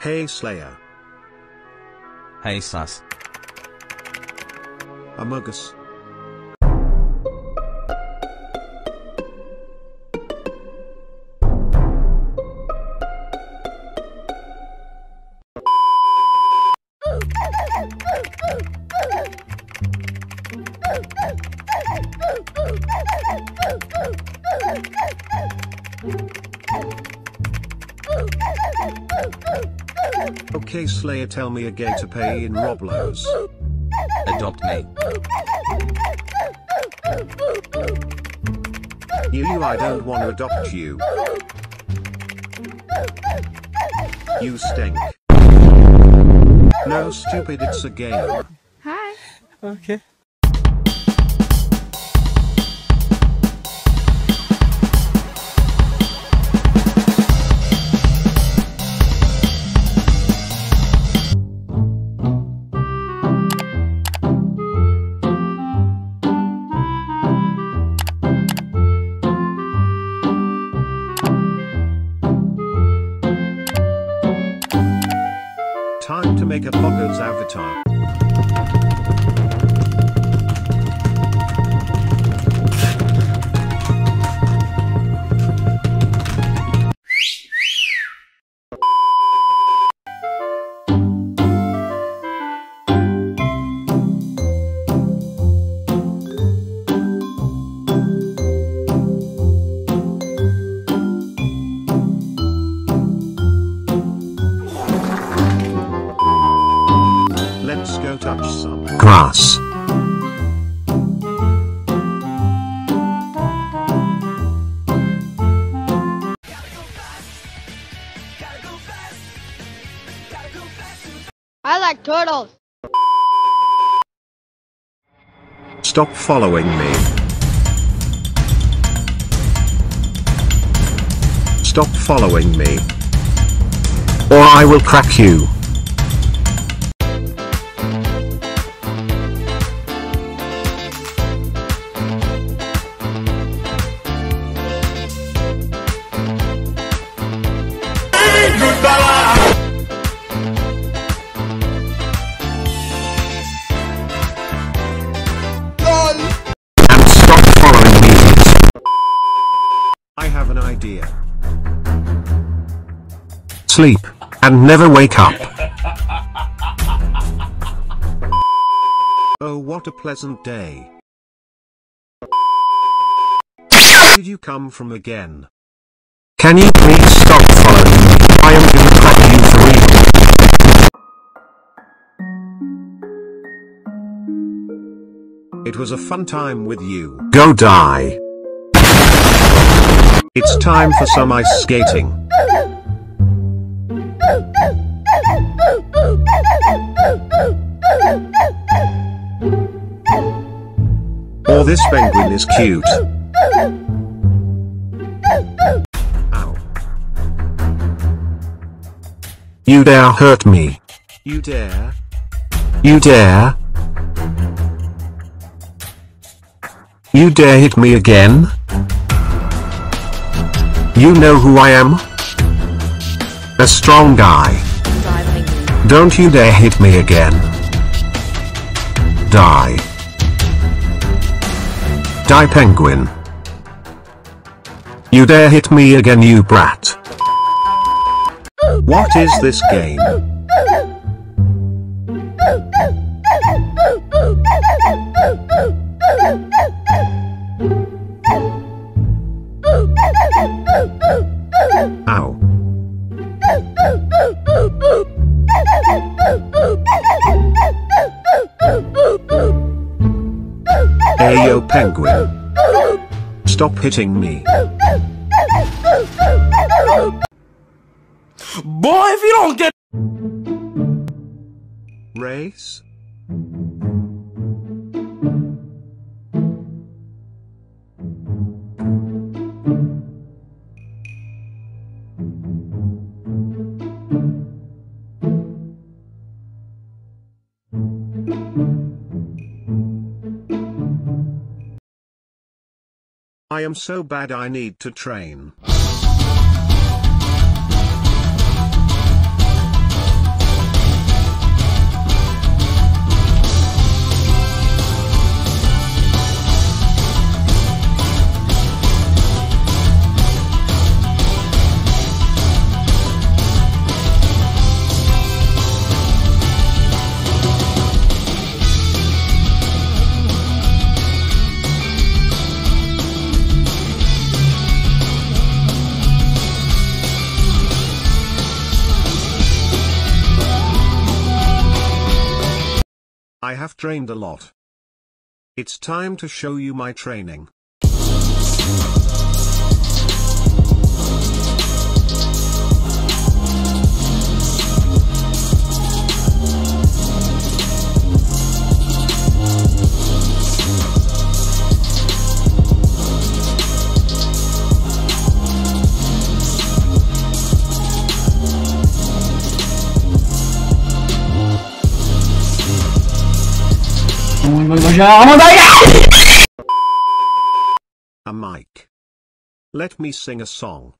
Hey Slayer. Hey sus. Amogus. Okay Slayer tell me a gay to pay in Roblox. Adopt me. You you I don't want to adopt you. You stink. No stupid it's a game. Hi. Okay. Make a Poggers avatar. Let's go touch some grass, I like turtles. Stop following me. Stop following me. or I will crack you. Idea. Sleep, and never wake up. Oh, what a pleasant day. Where did you come from again? Can you please stop following me? I am gonna crack you for real. It was a fun time with you. Go die. It's time for some ice skating. Oh, this penguin is cute. Ow. You dare hurt me. You dare? You dare? You dare hit me again? You know who I am? A strong guy. Don't you dare hit me again. Die. Die penguin. You dare hit me again you brat. What is this game? Ayo penguin. Stop hitting me. Boy, if you don't get Race? I am so bad I need to train. I have trained a lot. It's time to show you my training. A mic. Let me sing a song.